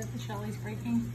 that the Shelly's breaking?